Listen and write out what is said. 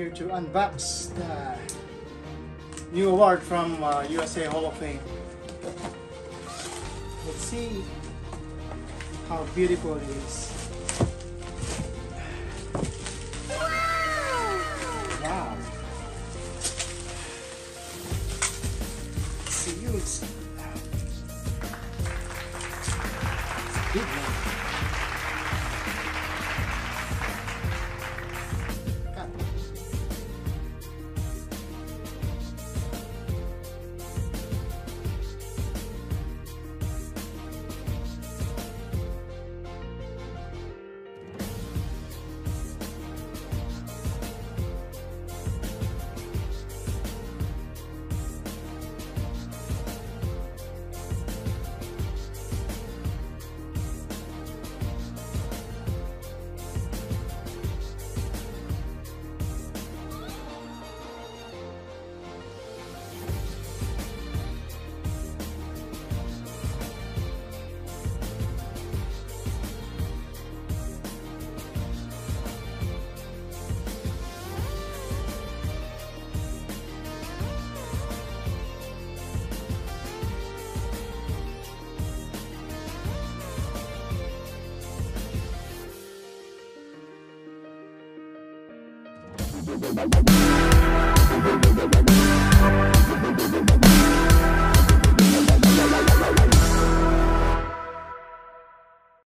here to unbox the new award from uh, USA Hall of Fame. Let's see how beautiful it is. Wow. Big one. Thank you.